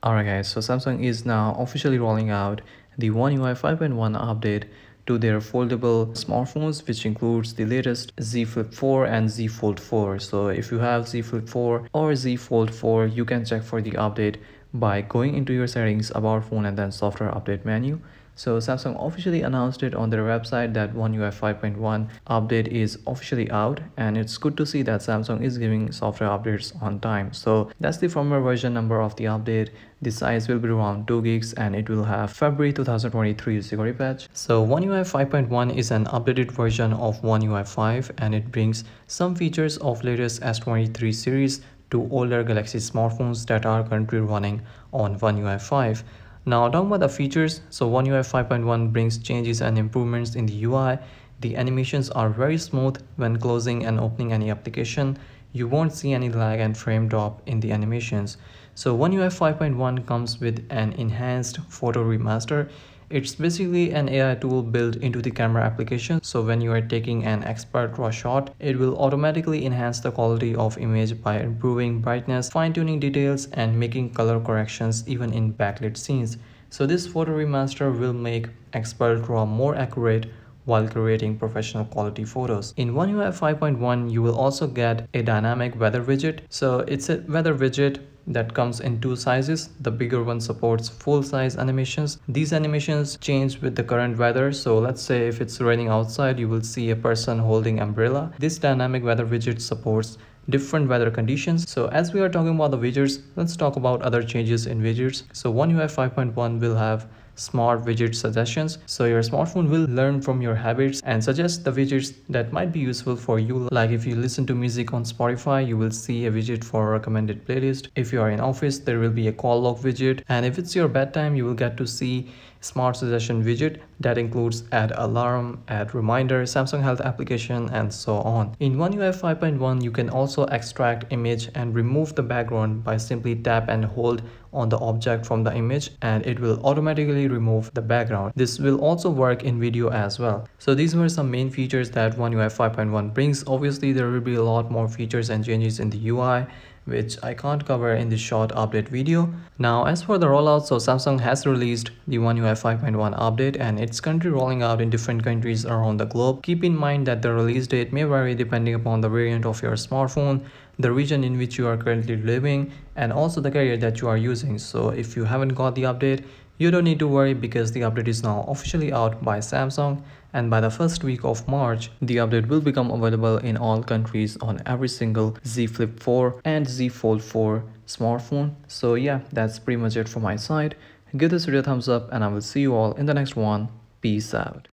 Alright guys, so Samsung is now officially rolling out the One UI 5.1 update to their foldable smartphones which includes the latest Z Flip 4 and Z Fold 4. So if you have Z Flip 4 or Z Fold 4 you can check for the update by going into your settings about phone and then software update menu so Samsung officially announced it on their website that One UI 5.1 update is officially out and it's good to see that Samsung is giving software updates on time. So that's the firmware version number of the update. The size will be around 2 gigs and it will have February 2023 security patch. So One UI 5.1 is an updated version of One UI 5 and it brings some features of latest S23 series to older Galaxy smartphones that are currently running on One UI 5. Now talking about the features, so One UI 5.1 brings changes and improvements in the UI. The animations are very smooth when closing and opening any application. You won't see any lag and frame drop in the animations. So One UI 5.1 comes with an enhanced photo remaster it's basically an AI tool built into the camera application. So when you are taking an expert raw shot, it will automatically enhance the quality of image by improving brightness, fine-tuning details, and making color corrections even in backlit scenes. So this photo remaster will make expert raw more accurate while creating professional quality photos. In One UI 5.1, you will also get a dynamic weather widget. So it's a weather widget that comes in two sizes. The bigger one supports full size animations. These animations change with the current weather. So let's say if it's raining outside, you will see a person holding umbrella. This dynamic weather widget supports different weather conditions. So as we are talking about the widgets, let's talk about other changes in widgets. So One UI 5.1 will have smart widget suggestions. So your smartphone will learn from your habits and suggest the widgets that might be useful for you. Like if you listen to music on Spotify, you will see a widget for recommended playlist. If you are in office, there will be a call log widget. And if it's your bedtime, you will get to see smart suggestion widget that includes add alarm, add reminder, Samsung Health application, and so on. In One UI 5.1, you can also extract image and remove the background by simply tap and hold on the object from the image and it will automatically remove the background. This will also work in video as well. So these were some main features that One UI 5.1 brings. Obviously, there will be a lot more features and changes in the UI which I can't cover in this short update video. Now as for the rollout, so Samsung has released the One UI 5.1 update and it's currently rolling out in different countries around the globe. Keep in mind that the release date may vary depending upon the variant of your smartphone, the region in which you are currently living, and also the carrier that you are using. So if you haven't got the update, you don't need to worry because the update is now officially out by Samsung and by the first week of March, the update will become available in all countries on every single Z Flip 4 and Z Fold 4 smartphone. So yeah, that's pretty much it from my side. Give this video a thumbs up and I will see you all in the next one. Peace out.